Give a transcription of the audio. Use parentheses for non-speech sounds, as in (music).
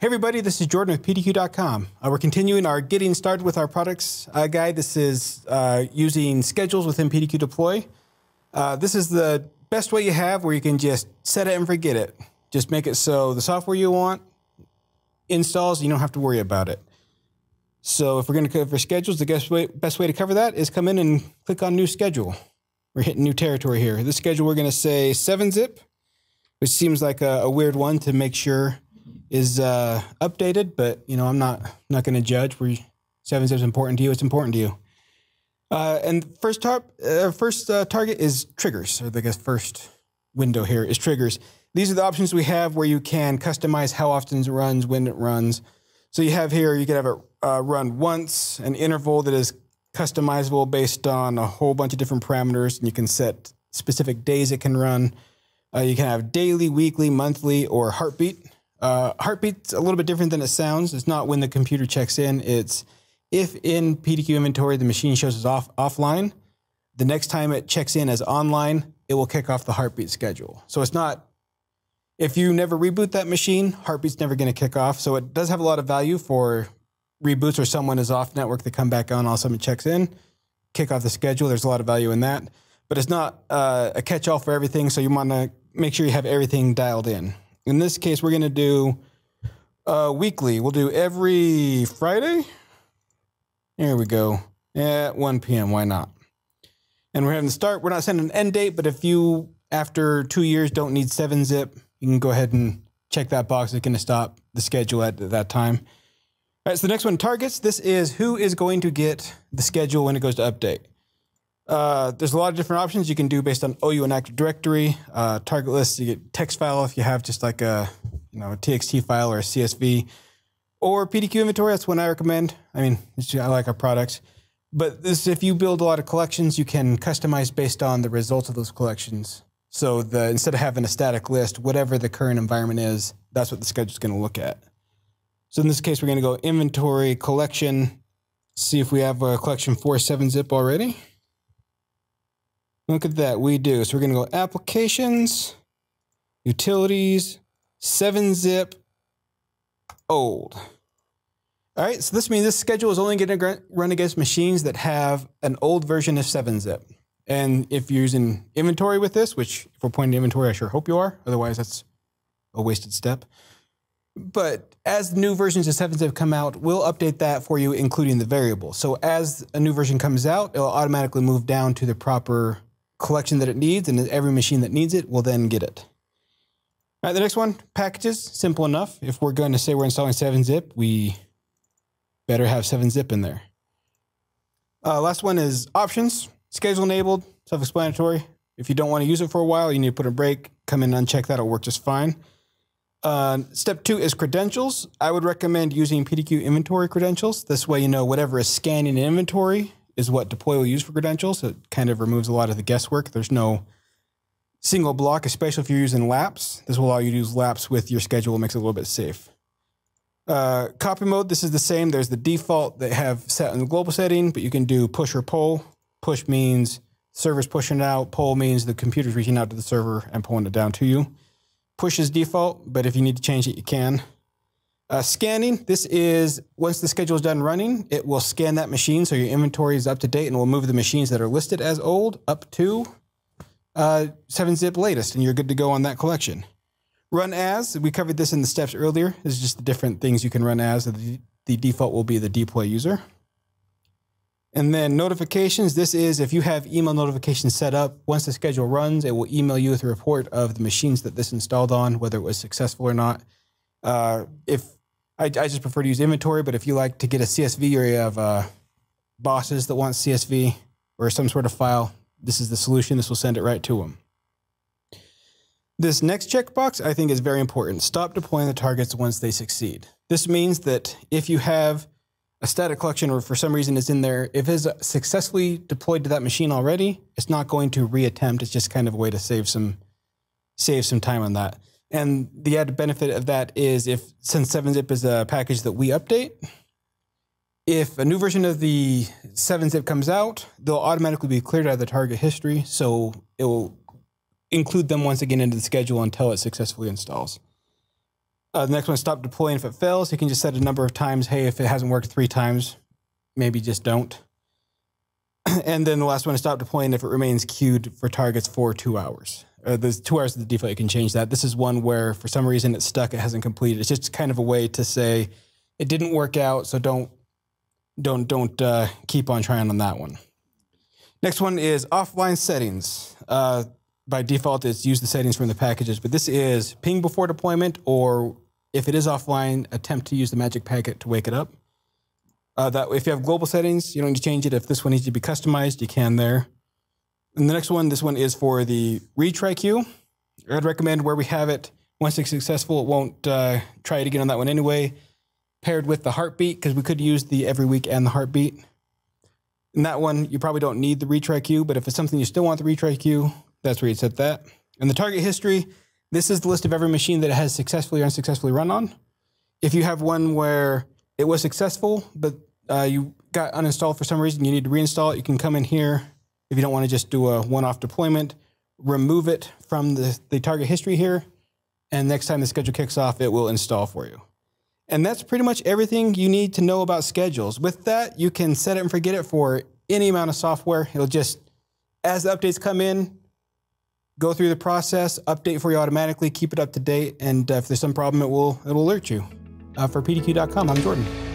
Hey everybody, this is Jordan with PDQ.com. Uh, we're continuing our getting started with our products uh, guide. This is uh, using schedules within PDQ Deploy. Uh, this is the best way you have where you can just set it and forget it. Just make it so the software you want installs, you don't have to worry about it. So if we're going to cover schedules, the best way, best way to cover that is come in and click on new schedule. We're hitting new territory here. This schedule we're going to say 7-zip, which seems like a, a weird one to make sure is uh, updated, but you know I'm not not going to judge. We seven is important to you. It's important to you. Uh, and first tar- uh, first uh, target is triggers, or I guess first window here is triggers. These are the options we have where you can customize how often it runs, when it runs. So you have here, you can have it uh, run once, an interval that is customizable based on a whole bunch of different parameters, and you can set specific days it can run. Uh, you can have daily, weekly, monthly, or heartbeat. Uh, heartbeat's a little bit different than it sounds. It's not when the computer checks in. It's if in PDQ inventory the machine shows as off offline, the next time it checks in as online, it will kick off the heartbeat schedule. So it's not if you never reboot that machine, heartbeat's never going to kick off. So it does have a lot of value for reboots or someone is off network that come back on, all of a sudden checks in, kick off the schedule. There's a lot of value in that, but it's not uh, a catch all for everything. So you want to make sure you have everything dialed in. In this case, we're going to do uh, weekly. We'll do every Friday. Here we go. At 1 p.m. Why not? And we're having to start. We're not setting an end date, but if you, after two years, don't need 7-zip, you can go ahead and check that box. It's going to stop the schedule at that time. All right, so the next one, targets. This is who is going to get the schedule when it goes to update. Uh, there's a lot of different options you can do based on OU and Active Directory. Uh, target list, you get text file if you have just like a you know a TXT file or a CSV, or PDQ inventory. That's one I recommend. I mean, I like our products, but this if you build a lot of collections, you can customize based on the results of those collections. So the instead of having a static list, whatever the current environment is, that's what the schedule is going to look at. So in this case, we're going to go inventory collection, see if we have a collection for 7-zip already. Look at that, we do. So we're going to go applications, utilities, 7-zip, old. All right, so this means this schedule is only going to run against machines that have an old version of 7-zip. And if you're using inventory with this, which if we're pointing to inventory, I sure hope you are. Otherwise, that's a wasted step. But as new versions of 7-zip come out, we'll update that for you, including the variable. So as a new version comes out, it'll automatically move down to the proper collection that it needs, and every machine that needs it will then get it. All right, the next one, packages, simple enough. If we're going to say we're installing 7-zip, we better have 7-zip in there. Uh, last one is options, schedule enabled, self-explanatory. If you don't want to use it for a while, you need to put a break, come in and uncheck that, it'll work just fine. Uh, step two is credentials. I would recommend using PDQ inventory credentials. This way you know whatever is scanning in inventory is what deploy will use for credentials. It kind of removes a lot of the guesswork. There's no single block, especially if you're using LAPS. This will allow you to use LAPS with your schedule. It makes it a little bit safe. Uh, copy mode, this is the same. There's the default that have set in the global setting, but you can do push or pull. Push means server's pushing it out. Pull means the computer's reaching out to the server and pulling it down to you. Push is default, but if you need to change it, you can. Uh, scanning, this is once the schedule is done running, it will scan that machine so your inventory is up to date and will move the machines that are listed as old up to uh, 7-zip latest, and you're good to go on that collection. Run as, we covered this in the steps earlier. This is just the different things you can run as. The, the default will be the deploy user. And then notifications, this is if you have email notifications set up, once the schedule runs, it will email you with a report of the machines that this installed on, whether it was successful or not. Uh, if I, I just prefer to use inventory, but if you like to get a CSV or you have uh, bosses that want CSV or some sort of file, this is the solution. This will send it right to them. This next checkbox I think is very important. Stop deploying the targets once they succeed. This means that if you have a static collection or for some reason it's in there, if it's successfully deployed to that machine already, it's not going to reattempt. It's just kind of a way to save some save some time on that. And the added benefit of that is if since 7-zip is a package that we update, if a new version of the 7-zip comes out, they'll automatically be cleared out of the target history. So it will include them once again into the schedule until it successfully installs. Uh, the next one stop deploying if it fails. You can just set a number of times. Hey, if it hasn't worked three times, maybe just don't. (clears throat) and then the last one is stop deploying if it remains queued for targets for two hours. Uh, there's two hours of the default. You can change that. This is one where for some reason it's stuck. It hasn't completed. It's just kind of a way to say it didn't work out. So don't don't don't uh, keep on trying on that one. Next one is offline settings. Uh, by default, it's use the settings from the packages, but this is ping before deployment, or if it is offline, attempt to use the magic packet to wake it up. Uh, that if you have global settings, you don't need to change it. If this one needs to be customized, you can there. And the next one, this one is for the retry queue. I'd recommend where we have it. Once it's successful, it won't uh, try it again on that one anyway. Paired with the heartbeat, because we could use the every week and the heartbeat. In that one, you probably don't need the retry queue, but if it's something you still want the retry queue, that's where you'd set that. And the target history, this is the list of every machine that it has successfully or unsuccessfully run on. If you have one where it was successful, but uh, you got uninstalled for some reason, you need to reinstall it, you can come in here. If you don't want to just do a one-off deployment, remove it from the, the target history here, and next time the schedule kicks off, it will install for you. And that's pretty much everything you need to know about schedules. With that, you can set it and forget it for any amount of software. It'll just, as the updates come in, go through the process, update for you automatically, keep it up to date, and uh, if there's some problem, it will, it will alert you. Uh, for PDQ.com, I'm Jordan.